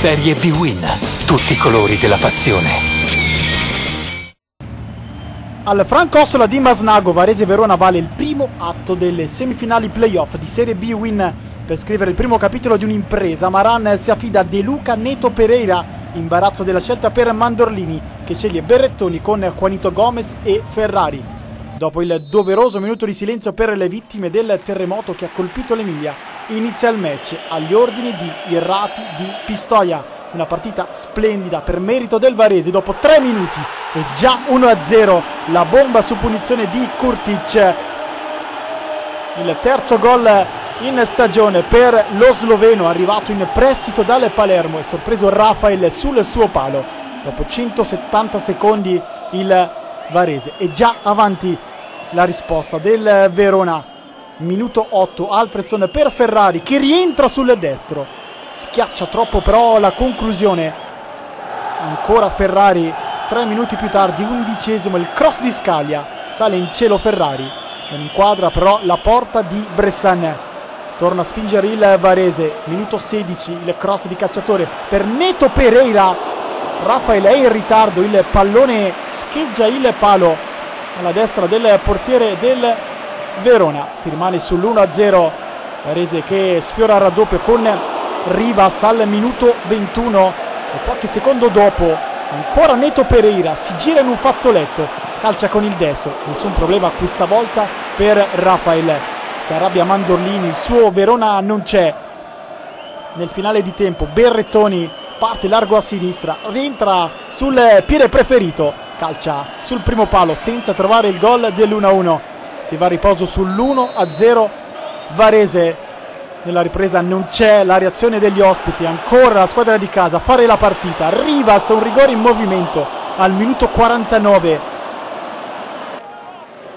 Serie B-Win. Tutti i colori della passione. Al Francossola di Masnago, Varese Verona vale il primo atto delle semifinali playoff di Serie B-Win. Per scrivere il primo capitolo di un'impresa, Maran si affida a De Luca Neto Pereira, imbarazzo della scelta per Mandorlini, che sceglie Berrettoni con Juanito Gomez e Ferrari. Dopo il doveroso minuto di silenzio per le vittime del terremoto che ha colpito l'Emilia, inizia il match agli ordini di Irrati di Pistoia. Una partita splendida per merito del Varese dopo tre minuti e già 1-0 la bomba su punizione di Kurtic. Il terzo gol in stagione per lo sloveno arrivato in prestito dal Palermo e sorpreso Rafael sul suo palo. Dopo 170 secondi il Varese è già avanti la risposta del Verona. Minuto 8, Alfredson per Ferrari che rientra sul destro. Schiaccia troppo però la conclusione. Ancora Ferrari, tre minuti più tardi, undicesimo, il cross di Scaglia. Sale in cielo Ferrari. Non inquadra però la porta di Bressan. Torna a spingere il Varese. Minuto 16, il cross di cacciatore per Neto Pereira. Rafael è in ritardo, il pallone scheggia il palo alla destra del portiere del Verona. Si rimane sull'1-0. Varese che sfiora il raddoppio con Rivas al minuto 21 e qualche secondo dopo ancora Neto Pereira si gira in un fazzoletto, calcia con il destro. Nessun problema questa volta per Rafael si arrabbia Mandorlini, il suo Verona non c'è. Nel finale di tempo Berrettoni parte largo a sinistra, rientra sul piede preferito, calcia sul primo palo senza trovare il gol dell'1-1. Si va a riposo sull'1-0 Varese. Nella ripresa non c'è la reazione degli ospiti, ancora la squadra di casa, fare la partita. Rivas un rigore in movimento al minuto 49.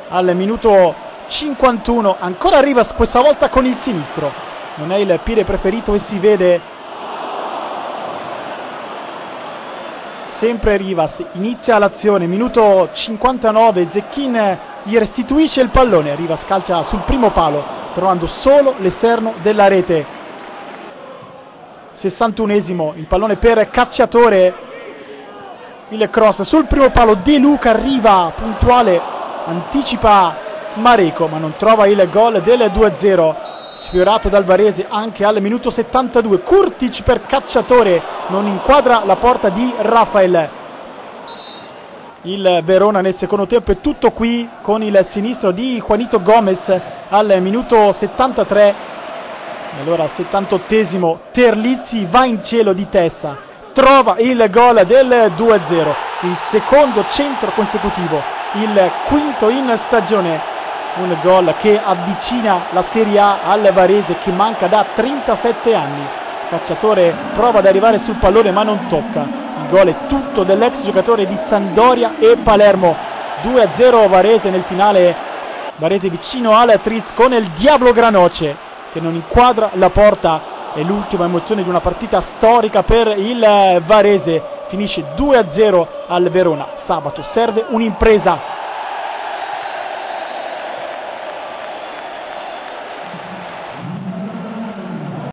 Al minuto 51 ancora Rivas questa volta con il sinistro non è il piede preferito e si vede sempre Rivas inizia l'azione minuto 59 Zecchin gli restituisce il pallone. Rivas calcia sul primo palo trovando solo l'esterno della rete. 61esimo il pallone per Cacciatore. Il cross sul primo palo De Luca arriva puntuale anticipa Mareco ma non trova il gol del 2-0 sfiorato dal Varese anche al minuto 72 Kurtic per Cacciatore non inquadra la porta di Rafael il Verona nel secondo tempo è tutto qui con il sinistro di Juanito Gomez al minuto 73 e allora al 78esimo Terlizzi va in cielo di testa trova il gol del 2-0 il secondo centro consecutivo il quinto in stagione un gol che avvicina la Serie A al Varese che manca da 37 anni. Cacciatore prova ad arrivare sul pallone ma non tocca. Il gol è tutto dell'ex giocatore di Sandoria e Palermo. 2-0 Varese nel finale. Varese vicino al Tris con il Diablo Granoce che non inquadra la porta. È l'ultima emozione di una partita storica per il Varese. Finisce 2-0 al Verona. Sabato serve un'impresa